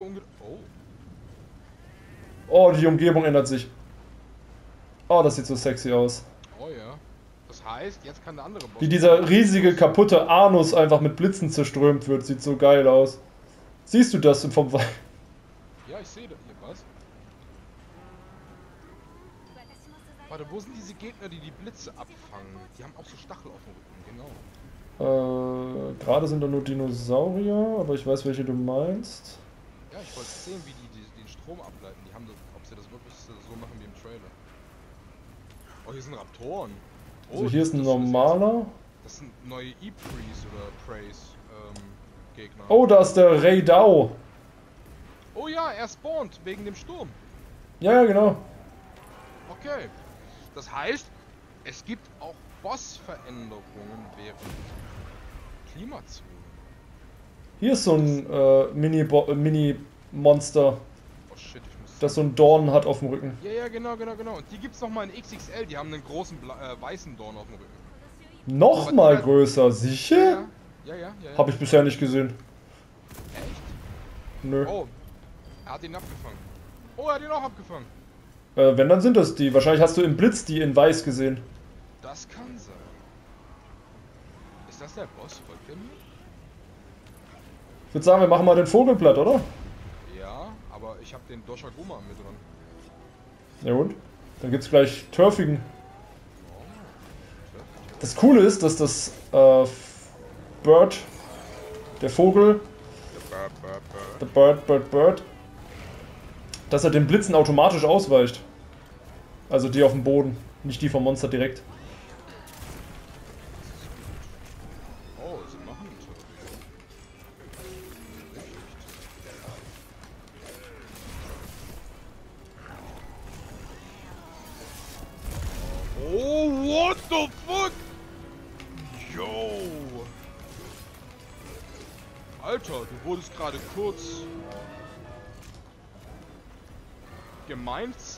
Oh. Oh, die Umgebung ändert sich. Oh, das sieht so sexy aus. Oh ja. Das heißt, jetzt kann der andere Boss. Wie dieser riesige, kaputte Anus einfach mit Blitzen zerströmt wird, sieht so geil aus. Siehst du das vom Wald? Ja, ich sehe das. Hier, was? Warte, wo sind diese Gegner, die die Blitze abfangen? Die haben auch so Stachel auf dem Rücken, genau. Äh, gerade sind da nur Dinosaurier, aber ich weiß, welche du meinst. Ja, ich wollte sehen, wie die, die den Strom ableiten. Die haben das, ob sie das wirklich so machen wie im Trailer. Oh, hier sind Raptoren. Oh, Also hier ist ein normaler. Das sind neue E-Prees oder Preys ähm, Gegner. Oh, da ist der Ray Dao. oh ja, er spawnt wegen dem Sturm. Ja, genau. Okay. Das heißt, es gibt auch Bossveränderungen während Klimazonen. Hier ist so ein äh, Mini-Bo- äh, Mini-Monster, Oh shit, das so einen Dorn hat auf dem Rücken. ja, ja, genau, genau, genau. Und die gibt's nochmal in XXL. Die haben einen großen bla äh, weißen Dorn auf dem Rücken. Noch mal größer, sicher? Ja, ja, ja. ja, ja. Hab ich bisher nicht gesehen. Echt? Nö. Oh, er hat ihn abgefangen. Oh, er hat ihn auch abgefangen. Äh, wenn, dann sind das die. Wahrscheinlich hast du im Blitz die in weiß gesehen. Das kann sein. Ist das der Boss? Folgt er mir? Ich würde sagen, wir machen mal den Vogel platt, oder? Ja, aber ich habe den Doshaguma mit dran. Ja und? Dann gibt's gleich Turfigen. Das Coole ist, dass das äh, Bird, der Vogel, der Bird, Bird, Bird, dass er den Blitzen automatisch ausweicht. Also die auf dem Boden, nicht die vom Monster direkt.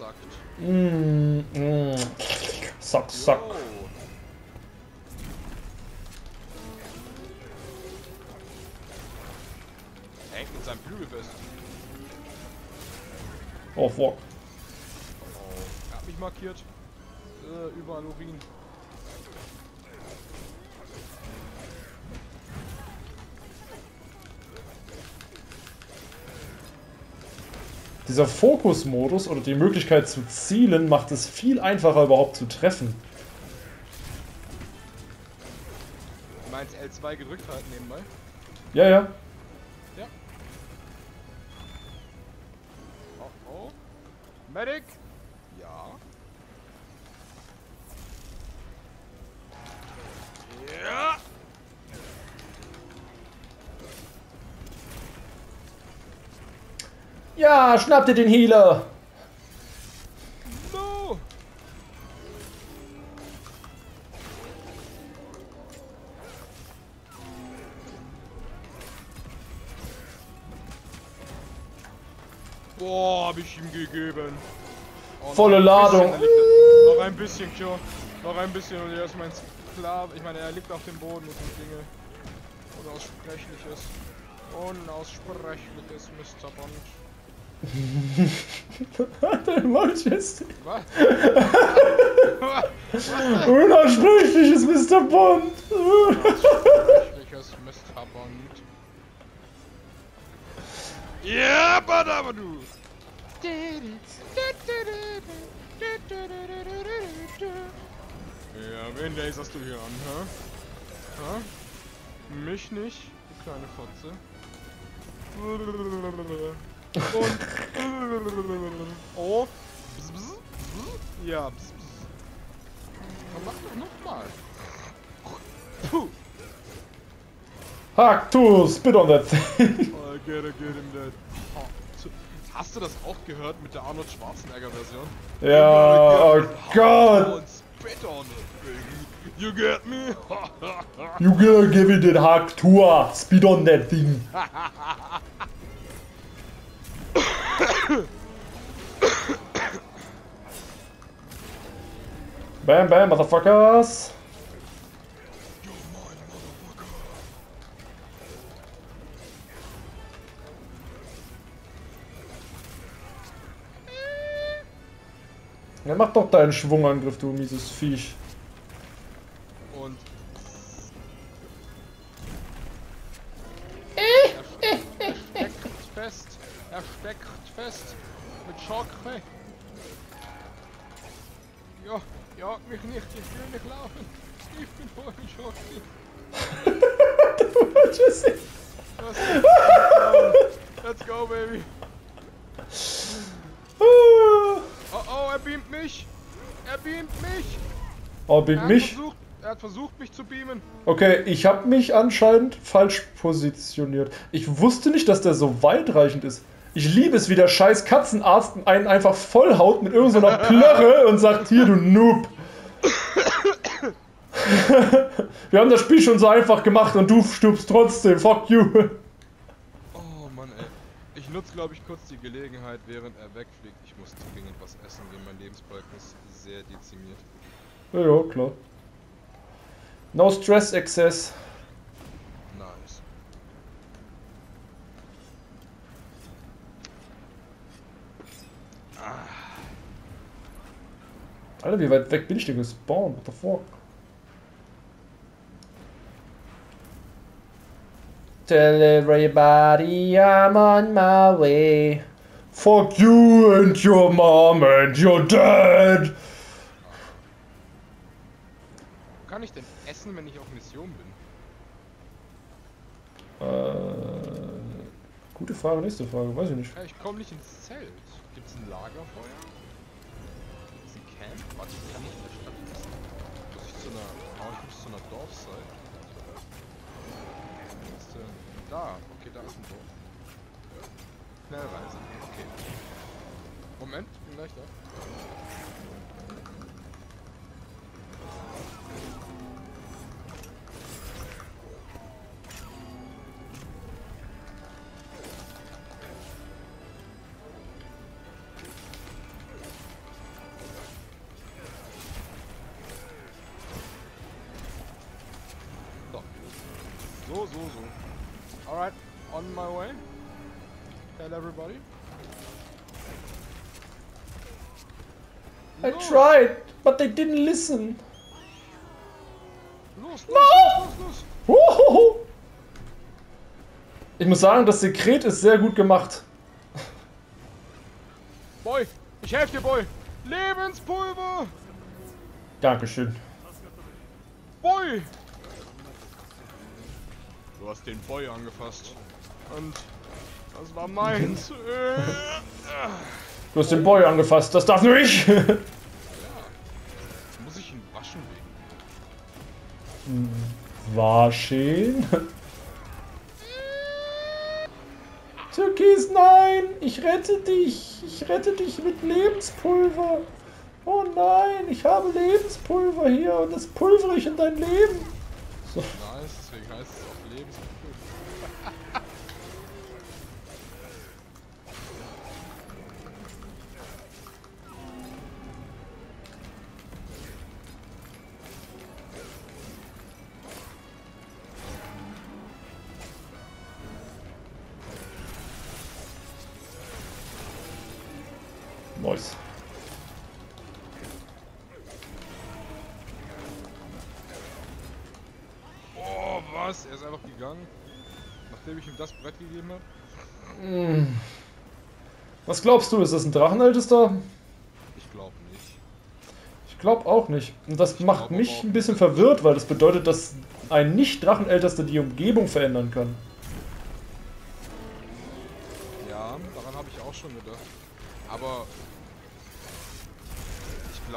Gemeinsackt. Mm, mm. Sack, sack. Yo. Hängt mit seinem Flügel fest. Oh fuck. Oh, er hat mich markiert. Äh, überall Urin. Dieser Fokusmodus oder die Möglichkeit zu zielen macht es viel einfacher überhaupt zu treffen. Du meinst L2 gedrückt halten nebenbei? Ja, ja. Ja. Oh oh. Medic? Ja. Ja. Ja, schnapp dir den Healer. No. Boah, hab ich ihm gegeben. Oh, Volle Ladung. bisschen, Noch ein bisschen, Kyo. Noch ein bisschen und er ist mein Sklave. Ich meine, er liegt auf dem Boden und so Dinge. Unaussprechliches. Unaussprechliches Mr. Bond. Dein Manchester. Was? Unaussprechliches Mr. Bond. Unaussprechliches Mr. Bond. Ja, badabadu! Ja, wen laserst du hier an, hä? Hä? Mich nicht, du kleine Fotze. Und. Oh. Bzz. Ja. Komm, mach doch nochmal. Puh. Hack to spit on that thing. Oh, gotta get him dead. Oh, Hast du das auch gehört mit der Arnold Schwarzenegger Version? Ja, oh Gott. Und spit on it, baby. You get me? You gonna give it a hack to spit on that thing. Bam, bam, motherfuckers! Ja, mach doch deinen Schwungangriff, du mieses Viech. Beamt mich. Er beamt mich. Oh, Er bin hat, mich. Versucht, er hat versucht, mich zu beamen. Okay, ich habe mich anscheinend falsch positioniert. Ich wusste nicht, dass der so weitreichend ist. Ich liebe es, wie der scheiß Katzenarzt einen einfach vollhaut mit irgendeiner Plörre und sagt, hier, du Noob. Wir haben das Spiel schon so einfach gemacht und du stirbst trotzdem. Fuck you. Oh Mann, ey. Ich nutze, glaube ich, kurz die Gelegenheit, während er wegfliegt. Ich muss dringend was essen, denn mein Lebensbalken ist sehr dezimiert. Ja, ja, klar. No Stress Excess. Nice. Alter, wie weit weg bin ich denn gespawnt? What the fuck? Tell everybody I'm on my way. Fuck you and your mom and your dad. Wo kann ich denn essen, wenn ich auf Mission bin? Äh, gute Frage, nächste Frage, weiß ich nicht. Ja, ich komme nicht ins Zelt. Gibt's ein Lagerfeuer? Gibt's ein Camp? Warte, ich kann nicht in der Stadt essen. Muss ich zu einer. Oh, ich muss zu einer Dorfseite. Ist denn? Da, okay, da ist ein Dorf. Schnellreise, okay. Moment, ich bin gleich da. On my way. Tell everybody. I Los, tried, but they didn't listen. Los, los, No! los, los. Ich muss sagen, das Sekret ist sehr gut gemacht. Boy, ich helfe dir, Boy. Lebenspulver. Dankeschön. Boy. Du hast den Boy angefasst. Und das war meins. Du hast den Boy angefasst, das darf nur ich. Muss ich ihn waschen wegen? Waschen. Türkis, nein! Ich rette dich! Ich rette dich mit Lebenspulver! Oh nein, ich habe Lebenspulver hier und das pulvere ich in dein Leben! So. Nice, deswegen heißt es auch Lebenspulver. Nice. Oh, was? Er ist einfach gegangen. Nachdem ich ihm das Brett gegeben habe. Hm. Was glaubst du, ist das ein Drachenältester? Ich glaube nicht. Ich glaube auch nicht. Und das Ich macht mich ein bisschen verwirrt, weil das bedeutet, dass ein Nicht-Drachenältester die Umgebung verändern kann.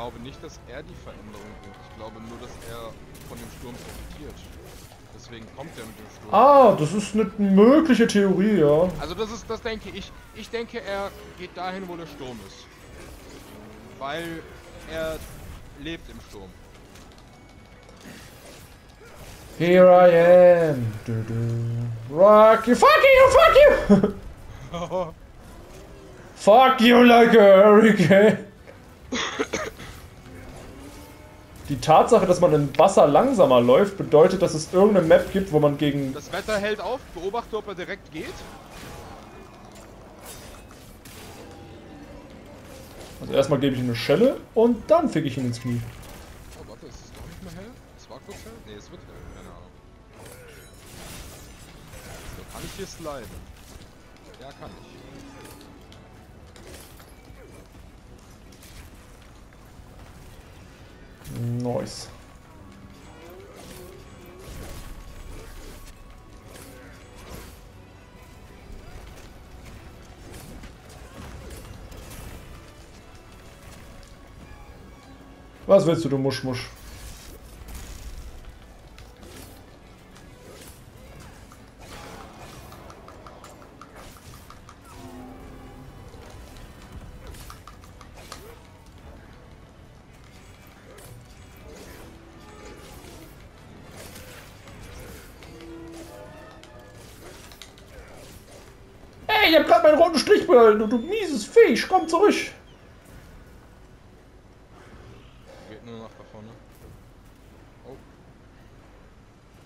Glaube nicht, dass er die Veränderung bringt. Ich glaube nur, dass er von dem Sturm profitiert. Deswegen kommt er mit dem Sturm. Ah, das ist eine mögliche Theorie, ja. Also das ist, das denke ich. Ich denke, er geht dahin, wo der Sturm ist. Weil er lebt im Sturm. Here I am. Du, du. Rock you, fuck you, fuck you! fuck you like a hurricane! Die Tatsache, dass man im Wasser langsamer läuft, bedeutet, dass es irgendeine Map gibt, wo man gegen. Das Wetter hält auf. Beobachte, ob er direkt geht. Also erstmal gebe ich ihm eine Schelle und dann fick ich ihn ins Knie. Oh, warte, ist es doch nicht mehr hell? Es war kurz hell? Nee, es wird hell, keine Ahnung. So, kann ich hier sliden? Ja, kann ich. Nice. Was willst du, du Muschmusch? Hey, behalten, du, du mieses Fisch, komm zurück! Geht nur nach da vorne. Oh,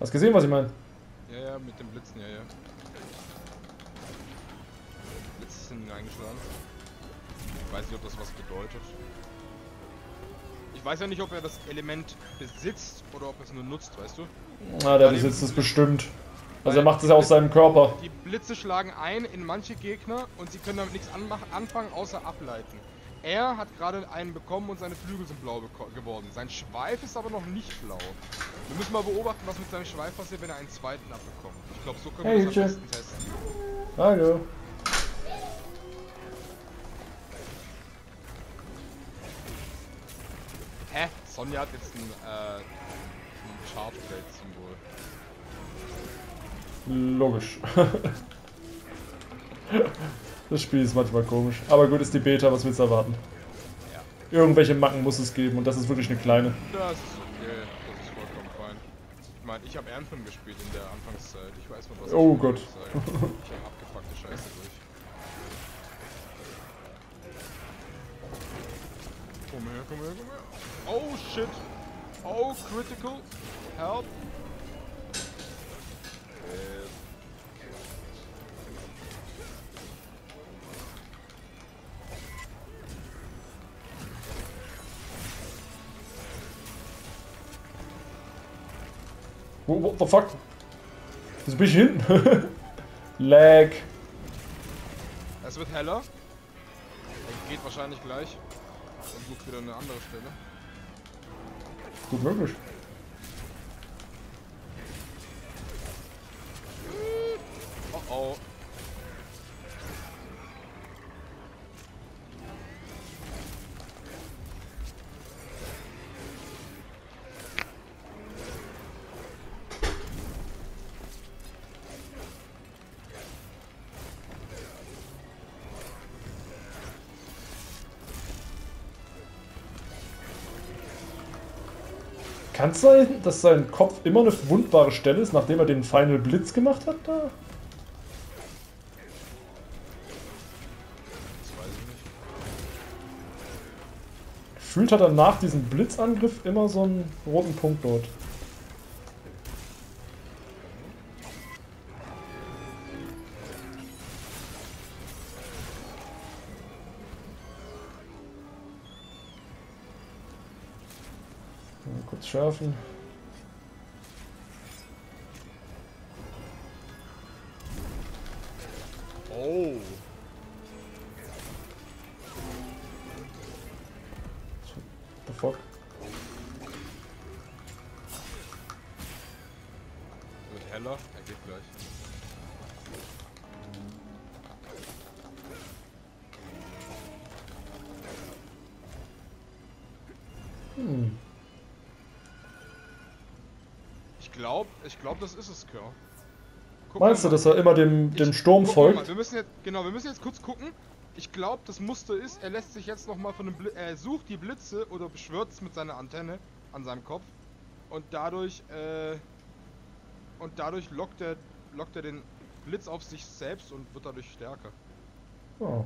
Hast gesehen, was ich meine? ja, ja, mit dem Blitzen, ja, ja. Blitze sind eingeschlagen. Ich weiß nicht, ob das was bedeutet. Ich weiß ja nicht, ob er das Element besitzt oder ob er es nur nutzt, weißt du? Na, der besitzt es bestimmt. Also er macht es ja aus seinem Körper. Die Blitze schlagen ein in manche Gegner und sie können damit nichts anfangen, außer ableiten. Er hat gerade einen bekommen und seine Flügel sind blau geworden. Sein Schweif ist aber noch nicht blau. Wir müssen mal beobachten, was mit seinem Schweif passiert, wenn er einen zweiten abbekommt. Ich glaube, so können Hey, wir das am besten testen. Hallo. Hä? Sonja hat jetzt ein, äh, ein Charge Blade Symbol. Logisch. Das Spiel ist manchmal komisch. Aber gut, ist die Beta, was willst du erwarten? Irgendwelche Macken muss es geben und das ist wirklich eine kleine. Das ist okay, das ist vollkommen fein. Ich meine, ich habe Anthem gespielt in der Anfangszeit. Ich weiß noch, was Oh ich Gott. Ich habe abgefuckte Scheiße durch. Komm her, komm her, komm her. Oh shit. Oh, critical. Help. What the fuck? Wieso bin ich hinten? Lag. Es wird heller. Er geht wahrscheinlich gleich. Und sucht wieder eine andere Stelle. Gut möglich. Oh. Kann es sein, dass sein Kopf immer eine verwundbare Stelle ist, nachdem er den Final Blitz gemacht hat da? Gefühlt hat er nach diesem Blitzangriff immer so einen roten Punkt dort. Mal kurz schärfen. Hm. Ich glaube, ich glaube, das ist es, Kerl. Guck Meinst du, dass er immer dem, dem Ich- Sturm folgt? Wir müssen jetzt, genau, wir müssen jetzt kurz gucken. Ich glaube, das Muster ist, er lässt sich jetzt nochmal von dem Bli er sucht die Blitze oder beschwört es mit seiner Antenne an seinem Kopf und dadurch, äh, und dadurch lockt er, lockt er den Blitz auf sich selbst und wird dadurch stärker. Oh.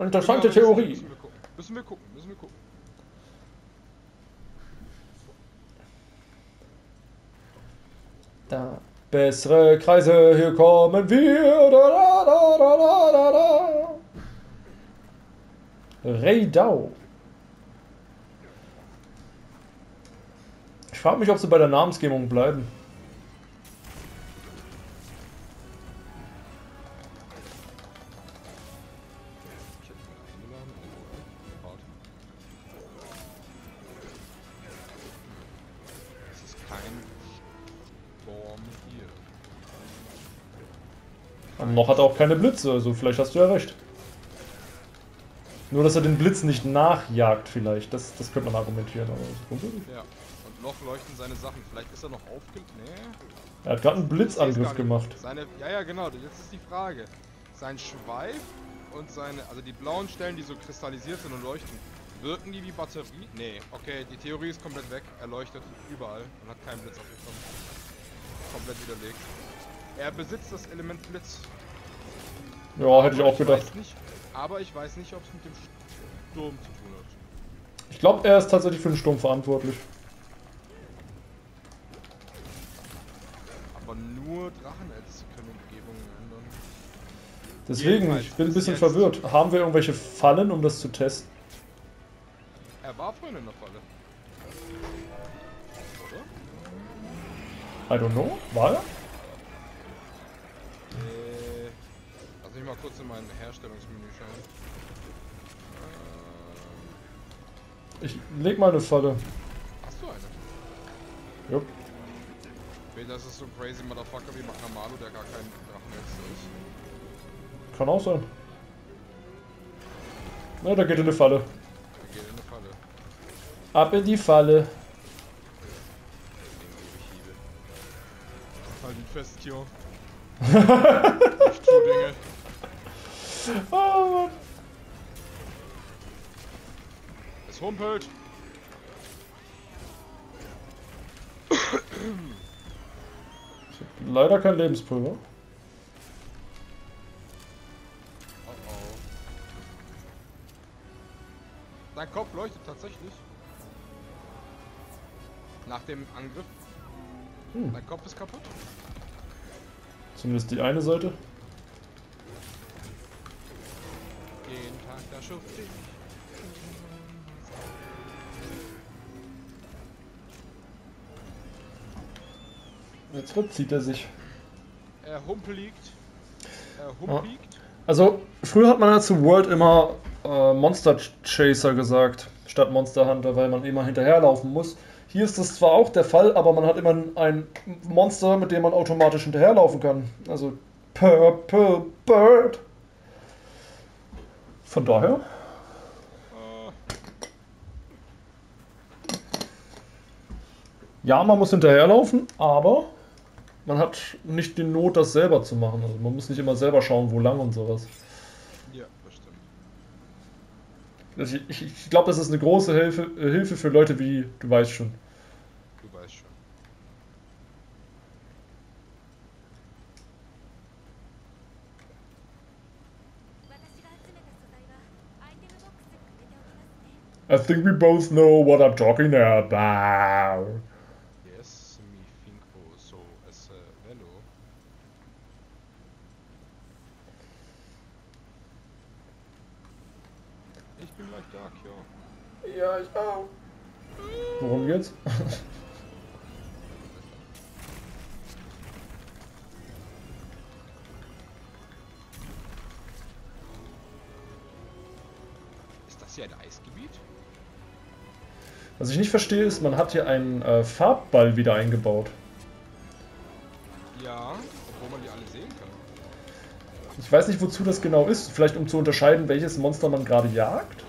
Interessante wir- Theorie. Müssen wir gucken, müssen wir gucken, müssen wir gucken. Da. Bessere Kreise, hier kommen wir. Da, da, da, da, da, da, da. Reidau. Ich frage mich, ob sie bei der Namensgebung bleiben. Noch hat er auch keine Blitze, also vielleicht hast du ja recht. Nur, dass er den Blitz nicht nachjagt, vielleicht. Das, das könnte man argumentieren. Aber grundsätzlich- Ja. Und noch leuchten seine Sachen. Vielleicht ist er noch aufge... Nee. er hat gerade einen Blitzangriff gemacht. Seine, ja, ja, genau. Jetzt ist die Frage. Sein Schweif und seine, also die blauen Stellen, die so kristallisiert sind und leuchten, wirken die wie Batterie? Nee, okay, die Theorie ist komplett weg. Er leuchtet überall und hat keinen Blitz aufgekommen. Komplett widerlegt. Er besitzt das Element Blitz. Ja, hätte ich auch gedacht. Weiß nicht, aber ich weiß nicht, ob es mit dem Sturm zu tun hat. Ich glaube, er ist tatsächlich für den Sturm verantwortlich. Aber nur Drachenelz können Umgebungen ändern. Deswegen, Jedenfalls ich bin ein bis bisschen verwirrt. Haben wir irgendwelche Fallen, um das zu testen? Er war vorhin in der Falle. Oder? I don't know. War er? Mal kurz in mein Herstellungsmenü schauen. Äh, Ich leg mal eine Falle. hast du eine? Jupp. Weder ist es so crazy Motherfucker wie Magnamalu, der gar kein Drachenelster ist. Kann auch sein. Na, da geht in eine Falle. Er geht in eine Falle. Ab in die Falle. Halt ihn fest, tu Dinge. Oh Mann. Es humpelt. Leider kein Lebenspulver. Oh oh. Sein Kopf leuchtet tatsächlich. Nach dem Angriff. Hm. Dein Kopf ist kaputt. Zumindest die eine Seite. Jeden Tag da schufte. Jetzt verzieht er sich. Er humpeliegt. Er humpiegt. Also, früher hat man ja zu World immer äh, Monster Chaser gesagt, statt Monster Hunter, weil man immer hinterherlaufen muss. Hier ist das zwar auch der Fall, aber man hat immer ein Monster, mit dem man automatisch hinterherlaufen kann. Also, Purple Bird. Von daher, ja, man muss hinterherlaufen, aber man hat nicht die Not, das selber zu machen. Also, man muss nicht immer selber schauen, wo lang und sowas. ja, das stimmt. Also ich, ich glaube, das ist eine große Hilfe, äh, Hilfe für Leute wie, du weißt schon. Du weißt schon. I think we both know what I'm talking about. Yes, mi finco so es äh, velo. Ich bin gleich da, Kyo. Ja, ich auch. Worum geht's? Ist das hier ein Eisgebiet? Was ich nicht verstehe, ist, man hat hier einen äh, Farbball wieder eingebaut. Ja, obwohl man die alle sehen kann. Ich weiß nicht, wozu das genau ist. Vielleicht um zu unterscheiden, welches Monster man gerade jagt.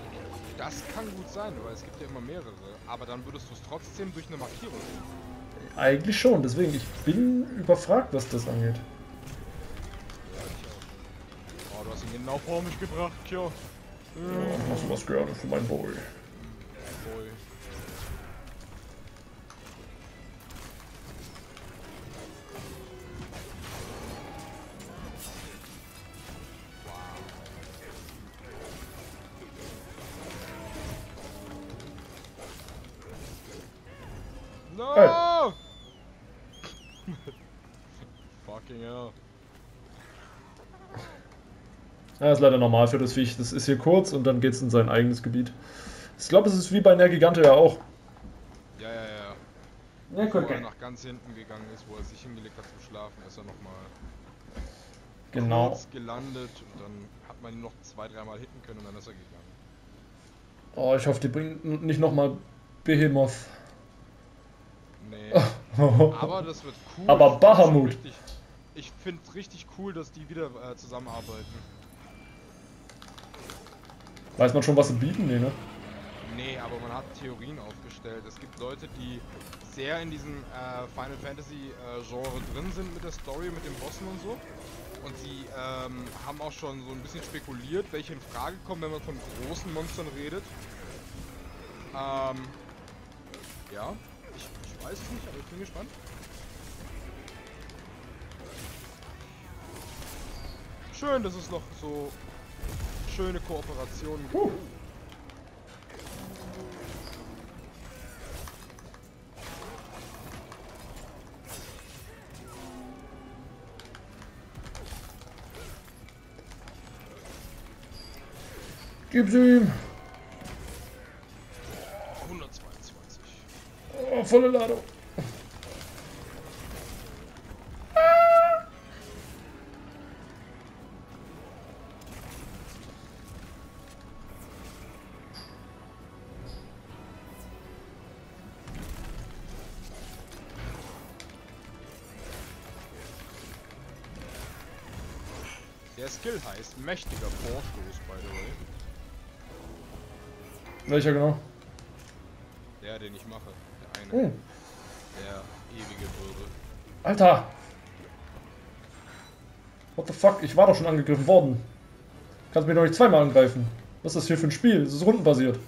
Das kann gut sein, weil es gibt ja immer mehrere. Aber dann würdest du es trotzdem durch eine Markierung sehen. Eigentlich schon, deswegen, ich bin überfragt, was das angeht. Ja, ich auch. Oh, du hast ihn genau vor mich gebracht, Kyo. Ja, machst du was gerne für meinen Boy. Boy. No! Fucking hell. Ja, ist leider normal für das Viech. Das ist hier kurz und dann geht es in sein eigenes Gebiet. Ich glaube, es ist wie bei Nergigante ja auch. Ja, ja, ja. Ja, Wo er nach ganz hinten gegangen ist, wo er sich hingelegt hat zum Schlafen, ist er nochmal Genau. kurz gelandet und dann hat man ihn noch zwei, dreimal hitten können und dann ist er gegangen. Oh, ich hoffe, die bringen nicht nochmal Behemoth. Nee. Aber das wird cool. Aber Bahamut. Ich finde es richtig cool, dass die wieder äh, zusammenarbeiten. Weiß man schon, was sie bieten? Nee, ne? Nee, aber man hat Theorien aufgestellt. Es gibt Leute, die sehr in diesem äh, Final Fantasy äh, Genre drin sind mit der Story, mit den Bossen und so. Und sie ähm, haben auch schon so ein bisschen spekuliert, welche in Frage kommen, wenn man von großen Monstern redet. Ähm, ja, weiß es nicht, aber ich bin gespannt. Schön, dass es noch so schöne Kooperationen gibt. Huh. Gib's ihm! Volle Ladung. Der Skill heißt mächtiger Vorstoß, by the way. Welcher genau? Der, den ich mache. Eine. Oh, Der ewige Wirbel. Alter! What the fuck? Ich war doch schon angegriffen worden. Kannst mich doch nicht zweimal angreifen. Was ist das hier für ein Spiel? Das ist rundenbasiert.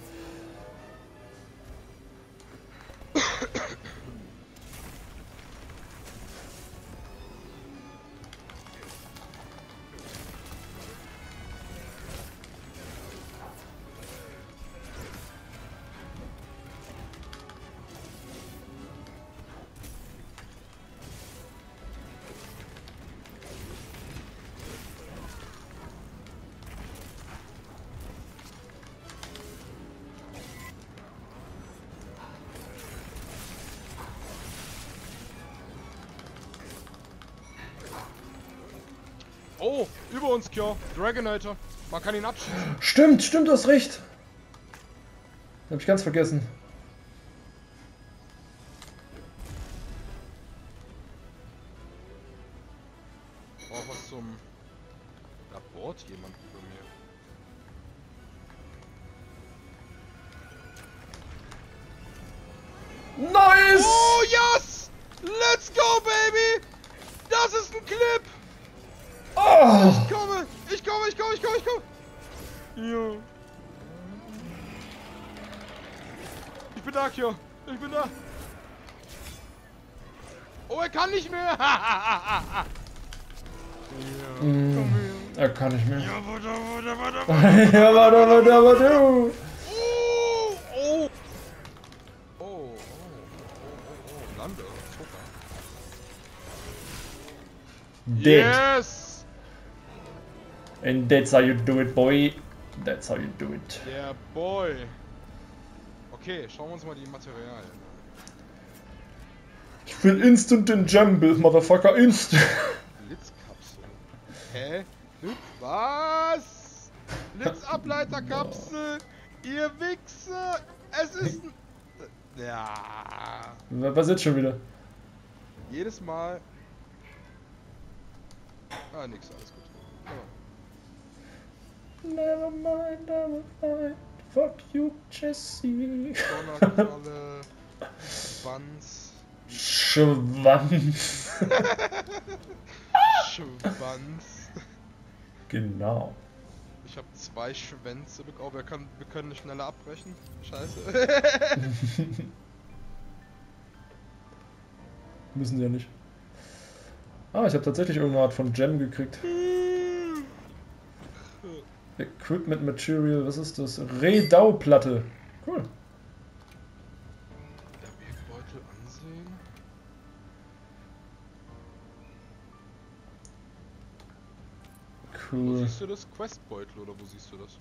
Oh, über uns, Kyo. Dragonator. Man kann ihn abschießen. Stimmt, stimmt, du hast recht. Hab ich ganz vergessen. Oh, was zum... Da bohrt jemand über mir. Nice! Oh, yes! Let's go, baby! Das ist ein Clip! Oh, Ich komme! Ich komme, ich komme, ich komme, ich komme! Ja. Ich bin da, Kyo. Ich bin da. Oh, er kann nicht mehr! ja, Mm. komm her. er kann nicht mehr. Ja, warte, warte, warte, warte. ja, warte, warte, warte. Oh! Oh! Oh! Oh, oh, oh, oh, Lande. Zucker. Dead. Yes! And that's how you do it, boy. That's how you do it. Der Boy. Okay, schauen wir uns mal die Materialien an. Ich will instant den Build, Motherfucker, instant. Blitzkapsel. Hä? Hm? Was? Blitzableiterkapsel? Ihr Wichser! Es ist ein... Ja. Was jetzt schon wieder? Jedes Mal... Ah, nix, alles gut. Ja. Never mind, never mind. Fuck you, Jesse. Donnerknalle, Schwanz, Schwanz. Schwanz. genau. Ich habe zwei Schwänze bekommen. Oh, wir können, wir können schneller abbrechen. Scheiße. Müssen sie ja nicht. Ah, ich habe tatsächlich irgendeine Art von Gem gekriegt. Equipment Material, was ist das? Redau-Platte. Cool. Werkbeutel ansehen. Cool. Wo siehst du das? Questbeutel oder wo siehst du das?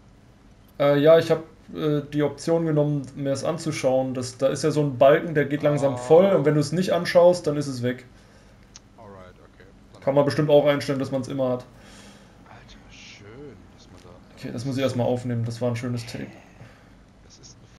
Äh, ja, ich habe äh, die Option genommen, mir es anzuschauen. Das, da ist ja so ein Balken, der geht langsam ah. voll und wenn du es nicht anschaust, dann ist es weg. Alright, okay. Dann Kann man bestimmt auch einstellen, dass man es immer hat. Okay, das muss ich erstmal aufnehmen. Das war ein schönes Take.